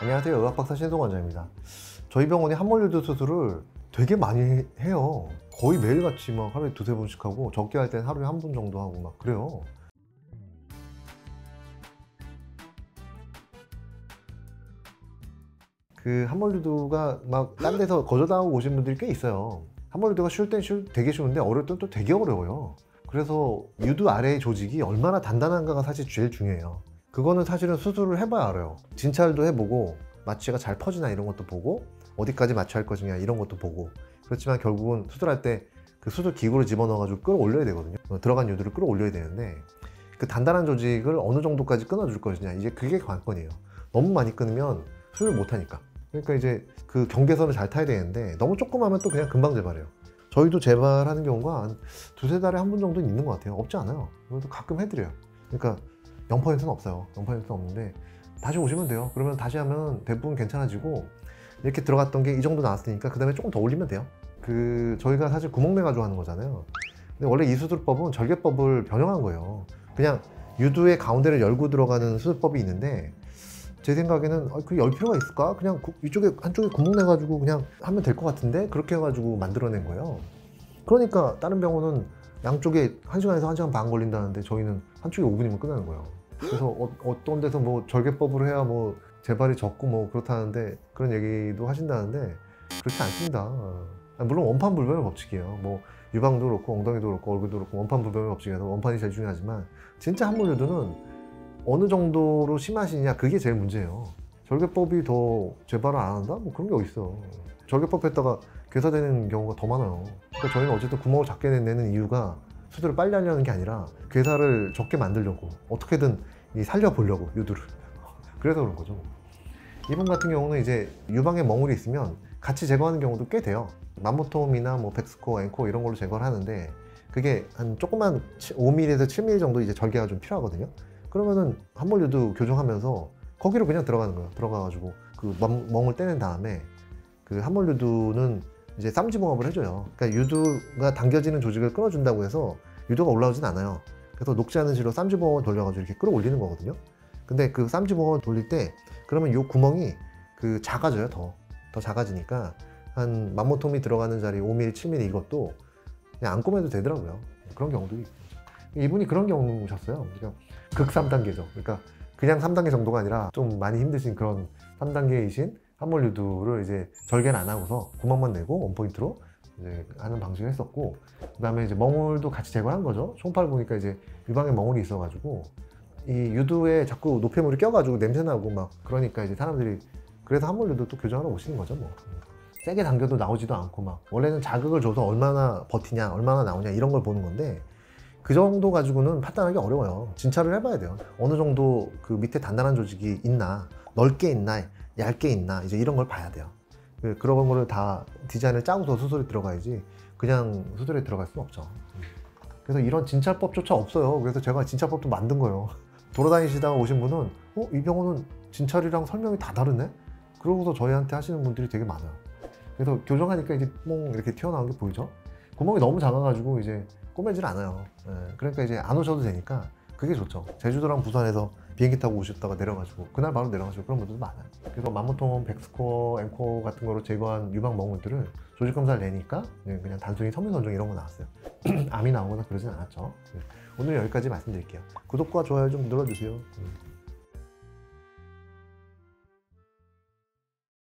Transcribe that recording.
안녕하세요. 의학박사 신동원장입니다. 저희 병원이 함몰유두 수술을 되게 많이 해요. 거의 매일같이 막 하루에 두세 번씩 하고 적게 할 때는 하루에 한 번 정도 하고 막 그래요. 그 함몰유두가 막 딴 데서 거절당하고 오신 분들이 꽤 있어요. 함몰유두가 쉬울 땐 쉬울, 되게 쉬운데 어려울 땐 또 되게 어려워요. 그래서 유두 아래의 조직이 얼마나 단단한가가 사실 제일 중요해요. 그거는 사실은 수술을 해봐야 알아요. 진찰도 해보고 마취가 잘 퍼지나 이런 것도 보고 어디까지 마취할 것이냐 이런 것도 보고 그렇지만 결국은 수술할 때 그 수술 기구를 집어넣어가지고 끌어올려야 되거든요. 어, 들어간 유두를 끌어올려야 되는데 그 단단한 조직을 어느 정도까지 끊어줄 것이냐 이제 그게 관건이에요. 너무 많이 끊으면 수술을 못하니까. 그러니까 이제 그 경계선을 잘 타야 되는데 너무 조금 하면 또 그냥 금방 재발해요. 저희도 재발하는 경우가 한 두세 달에 한 번 정도는 있는 것 같아요. 없지 않아요. 그래도 가끔 해드려요. 그러니까 0%는 없어요. 0%는 없는데 다시 오시면 돼요. 그러면 다시 하면 대부분 괜찮아지고 이렇게 들어갔던 게 이 정도 나왔으니까 그 다음에 조금 더 올리면 돼요. 그 저희가 사실 구멍 내 가지고 하는 거잖아요. 근데 원래 이 수술법은 절개법을 변형한 거예요. 그냥 유두의 가운데를 열고 들어가는 수술법이 있는데 제 생각에는 아, 그열 필요가 있을까? 그냥 구- 이쪽에 한쪽에 구멍 내 가지고 그냥 하면 될 것 같은데 그렇게 해가지고 만들어낸 거예요. 그러니까 다른 병원은 양쪽에 1시간에서 1시간 반 걸린다는데 저희는 한쪽에 5분이면 끝나는 거예요. 그래서 어, 떤 데서 뭐 절개법으로 해야 뭐 재발이 적고 뭐 그렇다는데 그런 얘기도 하신다는데 그렇지 않습니다. 아, 물론 원판 불변의 법칙이에요. 뭐 유방도 그렇고 엉덩이도 그렇고 얼굴도 그렇고 원판 불변의 법칙에서 원판이 제일 중요하지만 진짜 함몰유두는 어느 정도로 심하시냐 그게 제일 문제예요. 절개법이 더 재발을 안 한다? 뭐 그런 게 어딨어. 절개법 했다가 괴사되는 경우가 더 많아요. 그러니까 저희는 어쨌든 구멍을 작게 내는 이유가 수술을 빨리 하려는 게 아니라 괴사를 적게 만들려고 어떻게든 이 살려보려고 유두를 그래서 그런 거죠. 이분 같은 경우는 이제 유방에 멍울이 있으면 같이 제거하는 경우도 꽤 돼요. 맘모톰이나 뭐 백스코, 앵코 이런 걸로 제거를 하는데 그게 한 조그만 5mm에서 7mm 정도 이제 절개가 좀 필요하거든요. 그러면은 함몰유두 교정하면서 거기로 그냥 들어가는 거예요. 들어가가지고 그 멍- 멍을 떼낸 다음에 그 함몰유두는 이제 쌈지봉합을 해줘요. 그러니까 유두가 당겨지는 조직을 끊어준다고 해서 유두가 올라오진 않아요. 그래서 녹지 않은 실로 쌈지봉합을 돌려가지고 이렇게 끌어올리는 거거든요. 근데 그 쌈지봉합을 돌릴 때 그러면 이 구멍이 그 작아져요. 더. 더 작아지니까 한 맘모톰이 들어가는 자리 5mm, 7mm 이것도 그냥 안 꼬매도 되더라고요. 그런 경우도 있고. 이분이 그런 경우셨어요. 그러니까 극 3단계죠. 그러니까 그냥 3단계 정도가 아니라 좀 많이 힘드신 그런 3단계이신 함몰유두를 이제 절개는 안 하고서 구멍만 내고 원포인트로 이제 하는 방식을 했었고 그 다음에 이제 멍울도 같이 제거한 거죠. 총팔 보니까 이제 유방에 멍울이 있어가지고 이 유두에 자꾸 노폐물이 껴가지고 냄새 나고 막 그러니까 이제 사람들이 그래서 함몰유두 또 교정하러 오시는 거죠 뭐. 세게 당겨도 나오지도 않고 막 원래는 자극을 줘서 얼마나 버티냐 얼마나 나오냐 이런 걸 보는 건데 그 정도 가지고는 판단하기 어려워요. 진찰을 해봐야 돼요. 어느 정도 그 밑에 단단한 조직이 있나, 넓게 있나, 얇게 있나, 이제 이런 걸 봐야 돼요. 그- 그런 거를 다 디자인을 짜고서 수술에 들어가야지 그냥 수술에 들어갈 수는 없죠. 그래서 이런 진찰법조차 없어요. 그래서 제가 진찰법도 만든 거예요. 돌아다니시다가 오신 분은 어? 이 병원은 진찰이랑 설명이 다 다르네? 그러고서 저희한테 하시는 분들이 되게 많아요. 그래서 교정하니까 이제 뽕 이렇게 튀어나온 게 보이죠? 구멍이 너무 작아가지고 이제 꼬매질 않아요. 예, 그러니까 이제 안 오셔도 되니까 그게 좋죠. 제주도랑 부산에서 비행기 타고 오셨다가 내려가지고 그날 바로 내려가시고 그런 분들도 많아요. 그래서 맘모톰, 백스코어, 앵코 같은 거로 제거한 유방 멍울들을 조직 검사를 내니까 예, 그냥 단순히 섬유선종 이런 거 나왔어요. 암이 나오거나 그러진 않았죠. 예, 오늘 여기까지 말씀드릴게요. 구독과 좋아요 좀 눌러주세요. 음.